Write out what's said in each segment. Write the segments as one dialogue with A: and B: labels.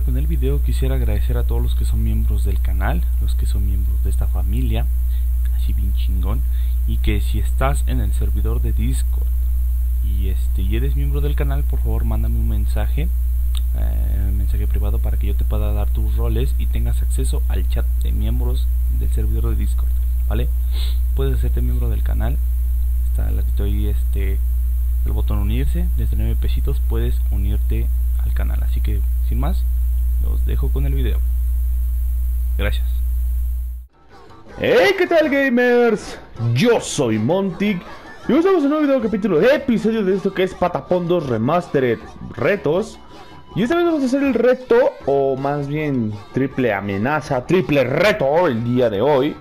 A: con el video quisiera agradecer a todos los que son miembros del canal, los que son miembros de esta familia, así bien chingón, y que si estás en el servidor de Discord y este y eres miembro del canal, por favor mándame un mensaje, eh, un mensaje privado para que yo te pueda dar tus roles y tengas acceso al chat de miembros del servidor de Discord, ¿vale? Puedes hacerte miembro del canal, está latito ahí este el botón unirse, desde 9 pesitos puedes unirte al canal, así que sin más, los dejo con el video. Gracias.
B: Hey, ¿qué tal gamers? Yo soy Montic y hoy estamos en un nuevo capítulo de episodio de esto que es Patapon 2 Remastered Retos. Y esta vez vamos a hacer el reto, o más bien triple amenaza, triple reto el día de hoy.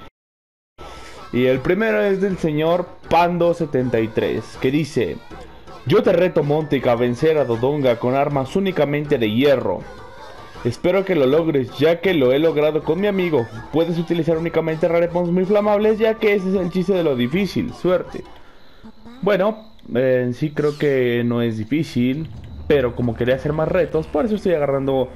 B: Y el primero es del señor Pando73, que dice... Yo te reto Montic a vencer a Dodonga con armas únicamente de hierro. Espero que lo logres, ya que lo he logrado con mi amigo. Puedes utilizar únicamente rarepons muy flamables, ya que ese es el chiste de lo difícil. Suerte. Bueno, en sí creo que no es difícil, pero como quería hacer más retos, por eso estoy agarrando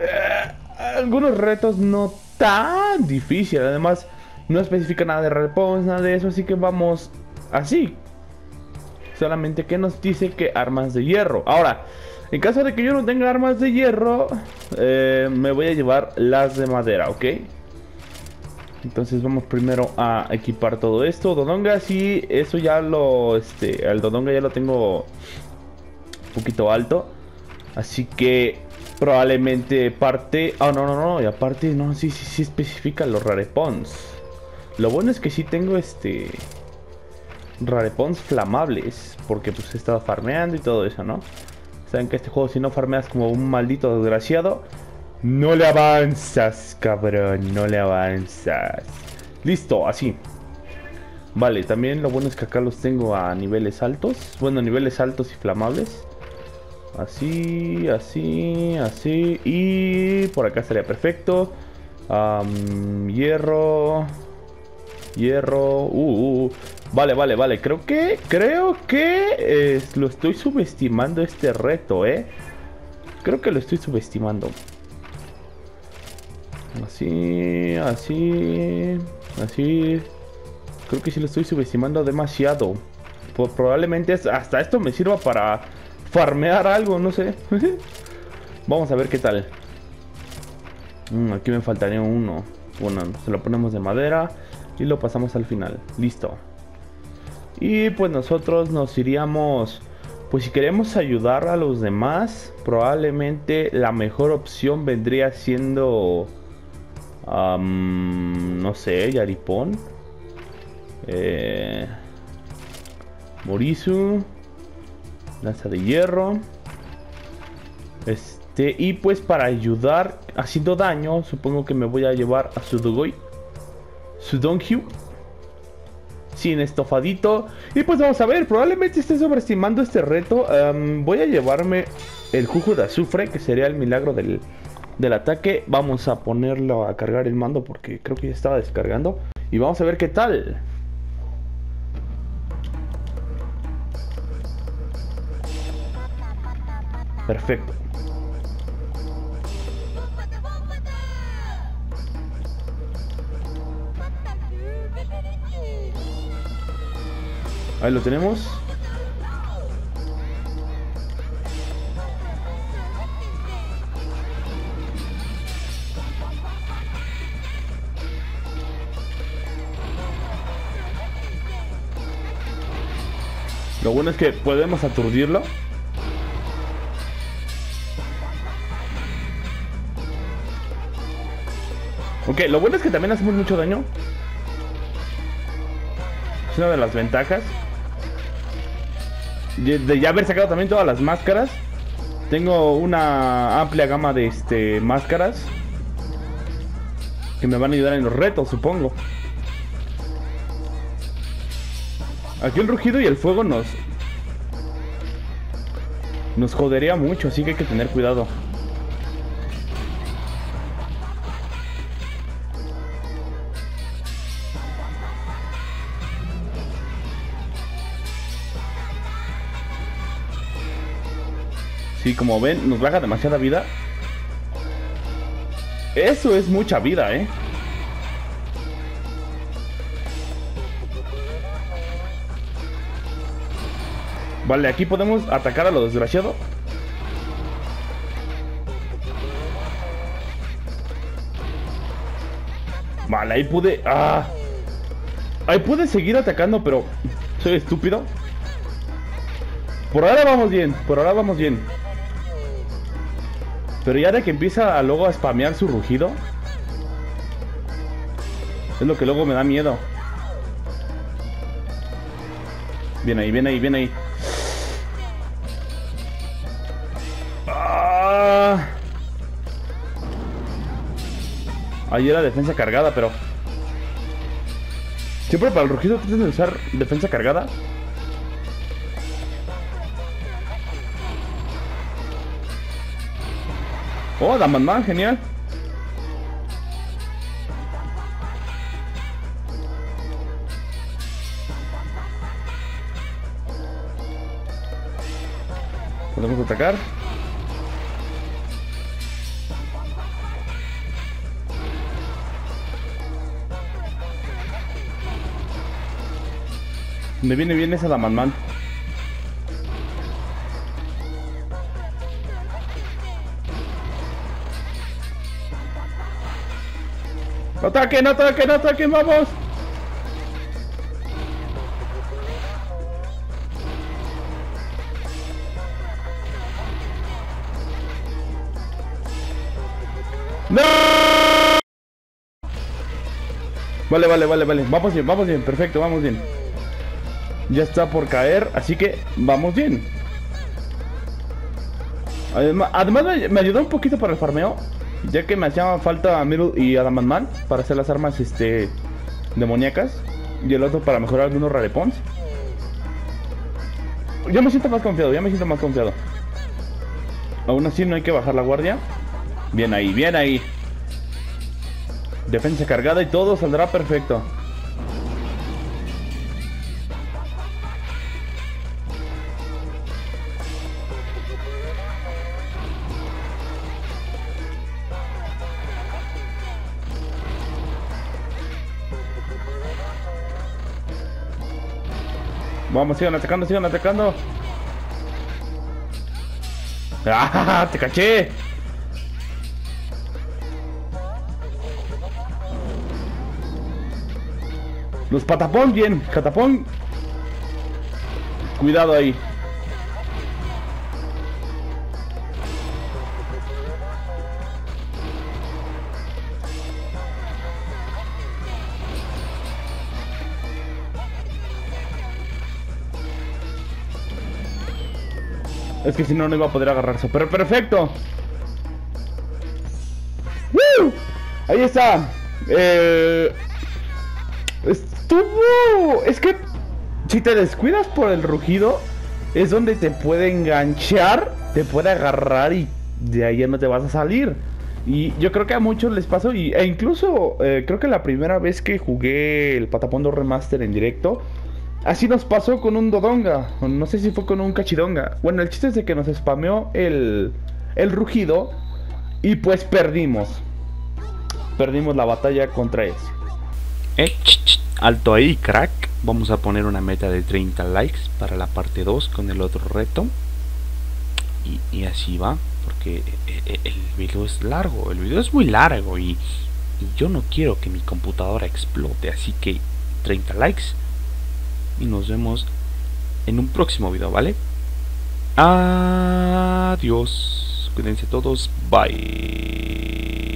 B: eh, algunos retos no tan difíciles. Además, no especifica nada de rarepons, nada de eso, así que vamos así. Solamente que nos dice que armas de hierro. Ahora, en caso de que yo no tenga armas de hierro, eh, me voy a llevar las de madera, ¿ok? Entonces vamos primero a equipar todo esto. Dodonga, sí, eso ya lo... Este, el Dodonga ya lo tengo un poquito alto. Así que probablemente parte... Ah, no, no, no. Y aparte, no, sí, sí, sí especifica los rarepons. Lo bueno es que sí tengo este... Rarepons flamables. Porque pues he estado farmeando y todo eso, ¿no? Saben que este juego si no farmeas como un maldito desgraciado, no le avanzas, cabrón, no le avanzas. Listo, así. Vale, también lo bueno es que acá los tengo a niveles altos. Bueno, niveles altos y flamables. Así, así, así. Y por acá estaría perfecto. hierro. Hierro. Uh, uh, uh. Vale, vale, vale. Creo que, creo que lo estoy subestimando este reto, ¿eh? Creo que lo estoy subestimando. Así, así, así. Creo que sí lo estoy subestimando demasiado. Probablemente hasta esto me sirva para farmear algo, no sé. Vamos a ver qué tal. Mm, aquí me faltaría uno. Bueno, se lo ponemos de madera y lo pasamos al final. Listo. Y pues nosotros nos iríamos, pues si queremos ayudar a los demás, probablemente la mejor opción vendría siendo, no sé, Yaripón, eh, Morisu, Lanza de Hierro, este, y pues para ayudar haciendo daño, supongo que me voy a llevar a Sudogoi, Sudongyu sin estofadito. Y pues vamos a ver, probablemente esté sobreestimando este reto. voy a llevarme el jugo de azufre, que sería el milagro del, del ataque. Vamos a ponerlo a cargar el mando porque creo que ya estaba descargando. Y vamos a ver qué tal. Perfecto. Ahí lo tenemos. Lo bueno es que podemos aturdirlo. Ok, lo bueno es que también hacemos mucho daño. Es una de las ventajas de ya haber sacado también todas las máscaras. Tengo una amplia gama de este máscaras que me van a ayudar en los retos, supongo. Aquí el rugido y el fuego nos nos jodería mucho, así que hay que tener cuidado. Sí, como ven, nos baja demasiada vida. Eso es mucha vida, ¿eh? Vale, aquí podemos atacar a lo desgraciado. Vale, ahí pude... Ah. Ahí pude seguir atacando, pero... Soy estúpido. Por ahora vamos bien, por ahora vamos bien. Pero ya de que empieza luego a spamear su rugido. Es lo que luego me da miedo. Bien ahí, bien ahí, bien ahí. Ah. Ahí era defensa cargada, pero... Siempre para el rugido tienes que usar defensa cargada. Oh, Damanman, genial. Podemos atacar. Me viene bien esa Damanman. ¡No ataquen, no ataquen, no ataquen, vamos! ¡No! Vale, vale, vale, vale. Vamos bien, vamos bien, perfecto, vamos bien. Ya está por caer, así que vamos bien. Además, además me ayudó un poquito para el farmeo. Ya que me hacía falta Middle y Adamant para hacer las armas este demoníacas. Y el otro para mejorar algunos rarepons. Ya me siento más confiado, ya me siento más confiado. Aún así no hay que bajar la guardia. Bien ahí, bien ahí. Defensa cargada y todo saldrá perfecto. Vamos, sigan atacando, sigan atacando. ¡Ah! ¡Te caché! Los patapón bien, catapón. Cuidado ahí. Es que si no, no iba a poder agarrarse. Pero perfecto. Ahí está. Eh... Estuvo... Es que si te descuidas por el rugido, es donde te puede enganchar, te puede agarrar y de ahí ya no te vas a salir. Y yo creo que a muchos les pasó, y, e incluso eh, creo que la primera vez que jugué el Patapondo Remaster en directo, Así nos pasó con un Dodonga. No sé si fue con un Cachidonga. Bueno, el chiste es de que nos spameó el, el rugido. Y pues perdimos. Perdimos la batalla contra ese.
A: Eh, alto ahí, crack. Vamos a poner una meta de 30 likes para la parte 2 con el otro reto. Y, así va. Porque eh, eh, el, video es largo. El video es muy largo. Y, y yo no quiero que mi computadora explote. Así que 30 likes y nos vemos en un próximo video, ¿vale? Adiós. Cuídense todos. Bye.